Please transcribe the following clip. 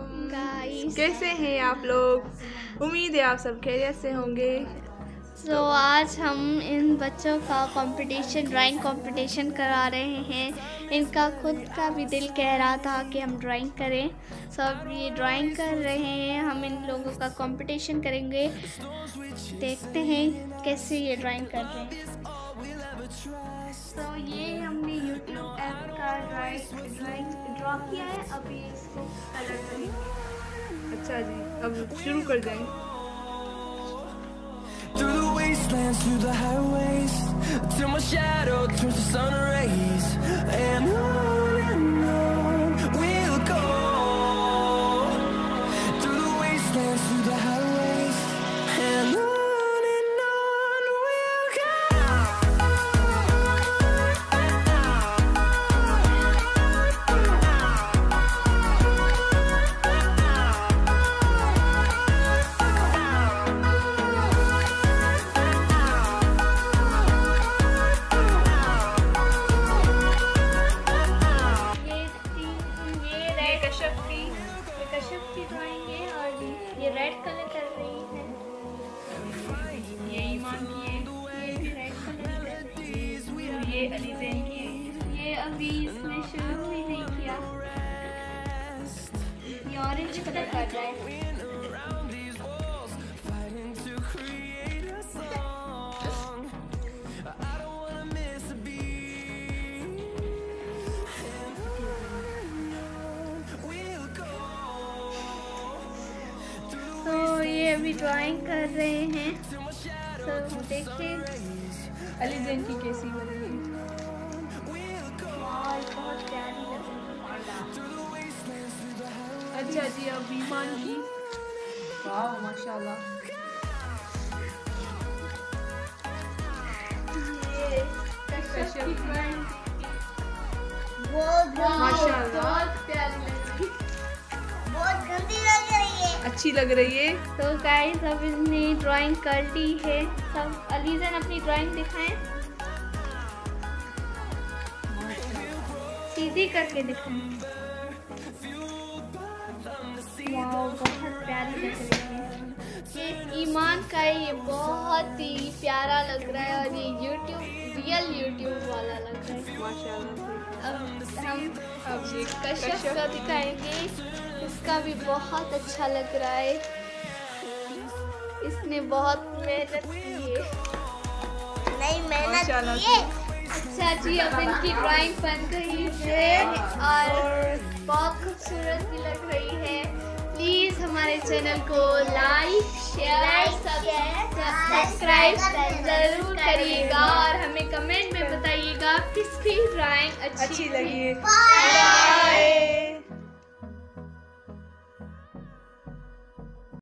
कैसे हैं आप लोग? उम्मीद है आप सब खैरियत से होंगे। तो आज हम इन बच्चों का कंपटीशन ड्राइंग कंपटीशन करा रहे हैं। इनका खुद का भी दिल कह रहा था कि हम ड्राइंग करें। सब so, ये ड्राइंग कर रहे हैं। हम इन लोगों का कंपटीशन करेंगे। देखते हैं कैसे ये ड्राइंग कर रहे हैं। तो ये हमने YouTube ऐप का ड्राइंग ड्राइंग ड्रॉ किया है अभी इसको कलर करेंगे अच्छा जी अब शुरू कर जाएँ Through the wastelands, through the highways Till my shadow turns to sun rays ये की ये अभी इसने शुरू भी नहीं किया। ये ऑरेंज कलर कर रहा है। अभी ड्राइंग कर रहे हैं। तो देखिए। अली जैन की कैसी बनी रही अच्छा जी अब ईमान की। वाह माशाल्लाह। ये कश्यप बहुत माशाल्लाह। बहुत प्यारी अच्छी लग रही है। तो गाइस अब इसने ड्राइंग कर ली है। सब अलीजन अपनी ड्राइंग दिखाएँ। सीधी करके दिखाएँ। बहुत प्यारी लग रही है। ये ईमान का ये बहुत ही प्यारा लग रहा है और ये यूट्यूब रियल यूट्यूब वाला लग रहा है। माशाल्लाह। अब हम अब ये कश्यप का दिखाएँगे। इसका भी बहुत अच्छा लग रहा है। इसने बहुत मेहनत की है। नहीं मेहनत की है अच्छा जी अब इनकी ड्राइंग बन गई है और बहुत खूबसूरत भी लग रही है। प्लीज़ हमारे चैनल को लाइक शेयर सब्सक्राइब ज़रूर करिएगा और हमें कमेंट में बताइएगा किसकी ड्राइंग अच्छी अच्छी लगी है।